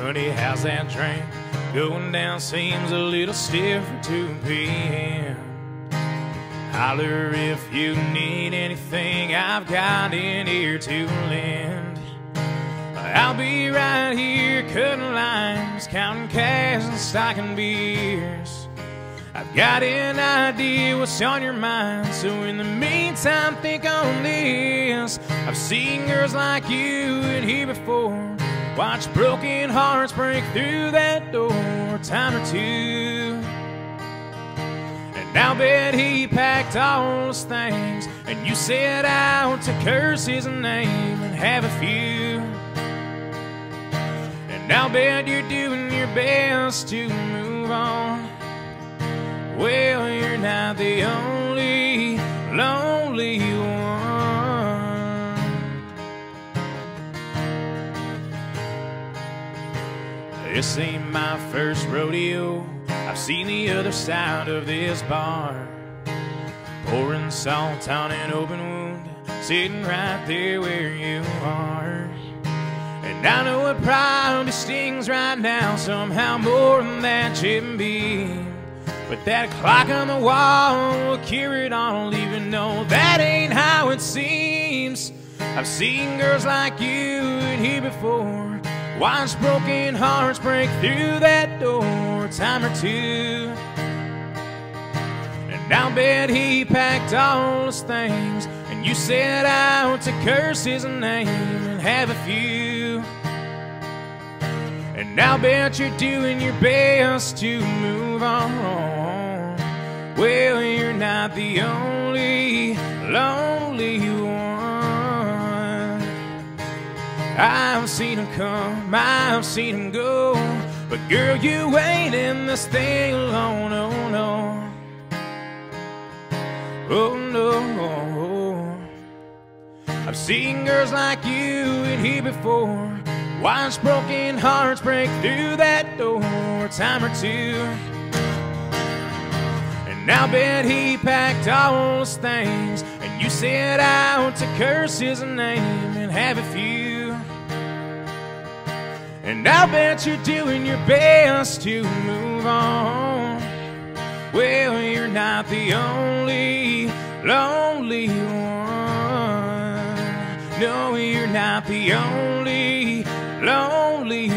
Honey, how's that train going down? Seems a little stiff for 2 p.m. Holler if you need anything, I've got an ear to lend. I'll be right here cutting lines, counting cash and stocking beers. I've got an idea what's on your mind, so in the meantime, think on this. I've seen girls like you in here before, watch broken hearts break through that door time or two. And I'll bet he packed all those things, and you set out to curse his name and have a few. And I'll bet you're doing your best to move on. Well, you're not the only This ain't my first rodeo. I've seen the other side of this bar. Pouring salt on an open wound, sitting right there where you are. And I know it probably stings right now, somehow more than that shouldn't be. But that clock on the wall will carry it on, even though that ain't how it seems. I've seen girls like you in here before, watch broken hearts break through that door a time or two. And I'll bet he packed all those things, and you set out to curse his name and have a few. And I'll bet you're doing your best to move on. Well, you're not the only I've seen him come, I've seen him go. But girl, you ain't in this thing alone, oh no. Oh no. I've seen girls like you in here before. Watch broken hearts break through that door a time or two. And I'll bet he packed all those things, and you set out to curse his name and have a few. And I bet you're doing your best to move on. Well, you're not the only lonely one. No, you're not the only lonely